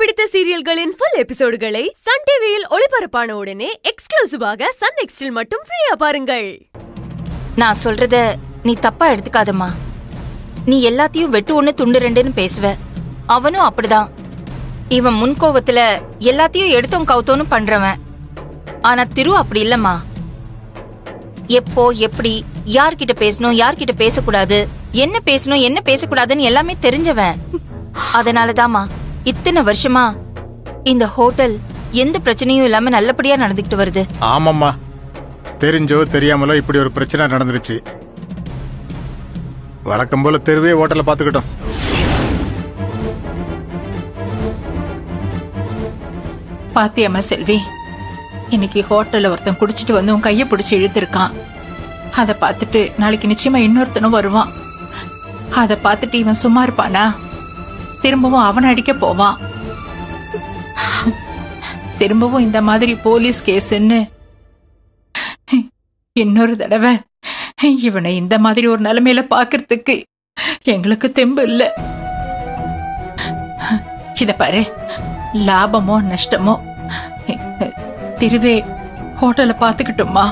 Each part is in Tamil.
பிடித்த சீரியல்களின் ஃபுல் எபிசோடுகளை சன் டிவியில் ஒளிபரப்பான உடனே எக்ஸ்க்ளூசிவாக சன் நெக்ஸ்டில் மட்டும் ஃப்ரீயா பாருங்கள். நான் சொல்றத நீ தப்பா எடுத்துக்காதம்மா. நீ எல்லாத்தையும் வெட்டு ஒண்ணு துண்டு ரெண்டுன்னு பேசுவ. அவனும் அப்படிதான். இவன் முன்கோவத்துல எல்லாத்தையும் எடுத்தோம் கவுத்தோன்னு பண்றவன். ஆனா திரு அப்படி இல்லம்மா. எப்போ எப்படி யார்கிட்ட பேசணும் யார்கிட்ட பேசக்கூடாது என்ன பேசணும் என்ன பேசக்கூடாதுன்னு எல்லாமே தெரிஞ்சவன். அதனாலதாம்மா இத்தனை வருஷமா இந்த ஹோட்டல் எந்த பிரச்சனையும் இல்லாம நல்லபடியா நடந்துகிட்டு வருது. ஆமாம்மா. தெரிஞ்சோ தெரியாமலோ இப்படி ஒரு பிரச்சனை நடந்துருச்சு. வழக்கம் போல தெருவே ஹோட்டலை பார்த்துக்கிட்டோம். பாத்தியம்மா செல்வி இன்னைக்கு ஹோட்டல்ல ஒருத்தன் குடிச்சிட்டு வந்து உன் கையை பிடிச்சி இழுத்துருக்கான். அதை பார்த்துட்டு நாளைக்கு நிச்சயமா இன்னொருத்தனும் வருவான். அதை பார்த்துட்டு இவன் சும்மா இருப்பானா? திரும்பவும் அவனை அடிக்க போவான். திரும்பவும் இந்த மாதிரி போலீஸ் கேஸ்ன்னு. இன்னொரு தடவை இவனை இந்த மாதிரி ஒரு நிலைமையில பாக்குறதுக்கு எங்களுக்கு தெம்பு இல்ல. இத பாரு லாபமோ நஷ்டமோ. திருவே ஹோட்டலை பாத்துக்கிட்டோமா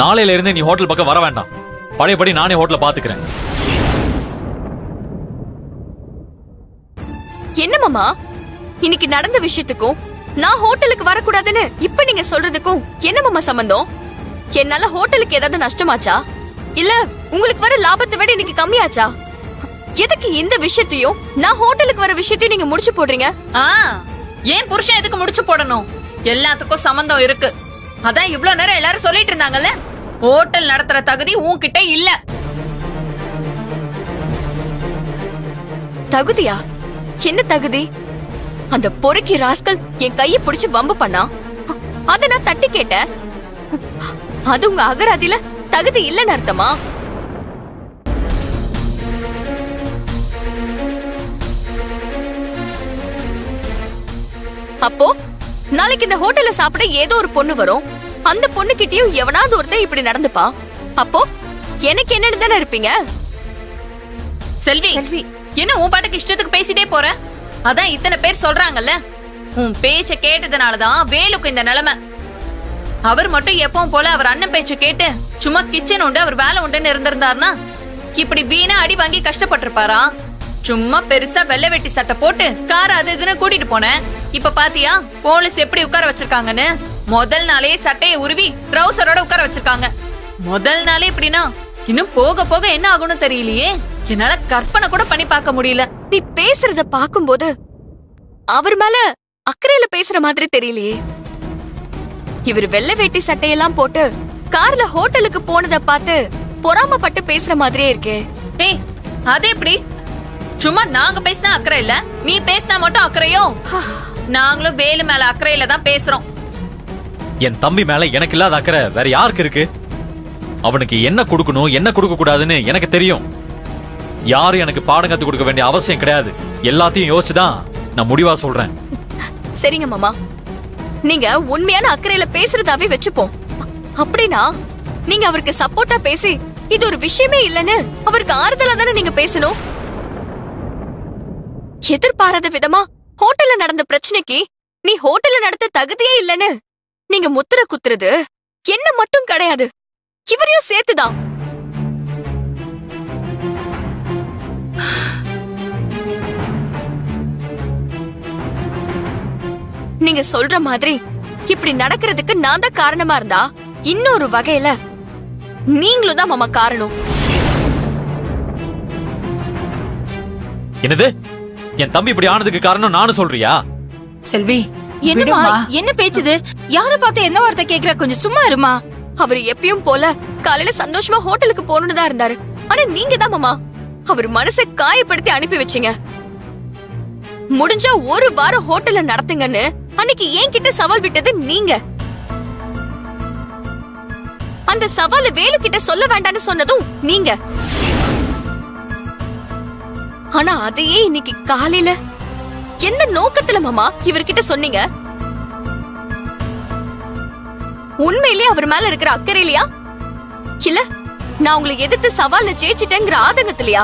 நாளையில இருந்து நீ ஹோட்டல் பக்கம் வர வேண்டாம். பழையபடி நானே ஹோட்டலை பாத்துக்கிறேன் என்ன மாமா? இன்னைக்கு நடந்த விஷயத்துக்கும் நான் ஹோட்டலுக்கு வரக்கூடாதுன்னு இப்ப நீங்க சொல்றதுக்கும் என்ன மாமா சம்பந்தம்? என்னால ஹோட்டலுக்கு ஏதாவது நஷ்டமாச்சா? இல்ல உங்களுக்கு வர லாபத்தை விட இன்னைக்கு கம்மியாச்சா? எதுக்கு இந்த விஷயத்தையும் நான் ஹோட்டலுக்கு வர விஷயத்தையும் நீங்க முடிச்சு போடுறீங்க? ஆ ஏன் புருஷன் எதுக்கு முடிச்சு போடணும்? எல்லாத்துக்கும் சம்பந்தம் இருக்கு. அதான் இவ்ளோ நேரம் எல்லாரும் சொல்லிட்டு இருந்தாங்கல்ல? ஹோட்டல் நடத்துற தகுதி உன்கிட்ட இல்ல. தகுதியா? என்ன தகுதி? அந்த பொறுக்கி ராஸ்கல் என் கைய பிடிச்சு வம்பு பண்ணா? அத நான் தட்டி கேட்டேன். அது உங்க அகராதில தகுதி இல்லைன்னு அர்த்தமா? அப்போ நாளைக்கு இந்த ஹோட்டல்ல சாப்பிட ஏதோ ஒரு பொண்ணு வரும். அந்த பொண்ணு கிட்டயும் எவனாவது ஒருத்தன் இப்படி நடந்துப்பா? அப்போ எனக்கு என்னன்னு தானே இருப்பீங்க? செல்வி செல்வி. என்ன உன் பாட்டுக்கு இஷ்டத்துக்கு பேசிட்டே போற? அதான் இத்தனை பேர் சொல்றாங்கல்ல. உன் பேச்ச கேட்டதுனாலதான் வேலுக்கு இந்த நிலைமை. அவர் மட்டும் எப்பவும் போல அவர் அண்ணன் பேச்ச கேட்டு சும்மா கிச்சன் உண்டு அவர் வேலை உண்டுன்னு இருந்திருந்தாருன்னா இப்படி வீணா அடி வாங்கி கஷ்டப்பட்டிருப்பாரா? சும்மா பெருசா வெள்ளை வெட்டி சட்டை போட்டு கார் அது இதுன்னு கூட்டிட்டு போனேன். இப்ப பாத்தியா போலீஸ் எப்படி உட்கார வச்சிருக்காங்கன்னு? முதல் நாளே சட்டையை உருவி ட்ரௌசரோட உட்கார வச்சிருக்காங்க. முதல் நாளே இப்படின்னா இன்னும் போக போக என்ன ஆகும்னு தெரியலையே. என்னால கற்பனை கூட பண்ணி பார்க்க முடியல. நீ பேசுறத பாக்கும்போது அவர் மேல அக்கறையில பேசுற மாதிரி தெரியலையே. இவர் வெள்ளை வேட்டி சட்டையெல்லாம் போட்டு கார்ல ஹோட்டலுக்கு போனத பார்த்து பொறாமப்பட்டு பேசுற மாதிரியே இருக்கே. ஏய் அது எப்படி? சும்மா நாங்க பேசினா அக்கறை இல்ல? நீ பேசினா மட்டும் அக்கறையோ? நாங்களும் வேலு மேல அக்கறையில தான் பேசுறோம். என் தம்பி மேல எனக்கு இல்லாத அக்கறை வேற யாருக்கு இருக்கு? அவனுக்கு என்ன கொடுக்கணும் என்ன கொடுக்க கூடாதுன்னு எனக்கு தெரியும். யாரும் எனக்கு பாடம் கத்து கொடுக்க வேண்டிய அவசியம் கிடையாது. எல்லாத்தையும் யோசிச்சுதான் நான் முடிவா சொல்றேன். சரிங்க மாமா. நீங்க உண்மையான அக்கறையில பேசுறதாவே வச்சுப்போம். அப்படின்னா நீங்க அவருக்கு சப்போர்ட்டா பேசி இது ஒரு விஷயமே இல்லைன்னு அவருக்கு ஆறுதலா தானே நீங்க பேசணும்? எதிர்பாராத விதமா ஹோட்டல்ல நடந்த பிரச்சனைக்கு நீ ஹோட்டல்ல நடத்த தகுதியே இல்லைன்னு நீங்க முத்திர குத்துறது என்ன மட்டும் கிடையாது. இவரையும் சேர்த்துதான். நீங்க சொல்ற மாதிரி இப்படி நடக்கிறதுக்கு நான் தான் காரணமா இருந்தா இன்னொரு வகையில நீங்களும் தான் மாமா காரணம். என்னது? என் தம்பி இப்படி ஆனதுக்கு காரணம் நானும் சொல்றியா? செல்வி என்னம்மா? விடுமா. என்ன பேச்சுது? யார பார்த்து என்ன வார்த்தை கேக்குற? கொஞ்சம் சும்மா இருமா. அவர் எப்பயும் போல காலையில சந்தோஷமா ஹோட்டலுக்கு போகணும்னு தான் இருந்தாரு. ஆனா நீங்க தான் மாமா. அவர் மனசை காயப்படுத்தி அனுப்பி வச்சீங்க. முடிஞ்சா ஒரு வாரம் ஹோட்டல்ல நடத்துங்கன்னு அன்னைக்கு என்கிட்ட சவால் விட்டது நீங்க. அந்த சவால வேலு கிட்ட சொல்ல வேண்டாம்னு சொன்னதும் நீங்க. ஆனா அதையே இன்னைக்கு காலையில எந்த நோக்கத்துல மாமா இவர்கிட்ட சொன்னீங்க? உண்மையிலே அவர் மேல இருக்கிற அக்கறையிலையா இல்ல நான் உங்களை எதிர்த்து சவால்ல ஜெயிச்சிட்டேங்கிற ஆதங்கத்திலயா?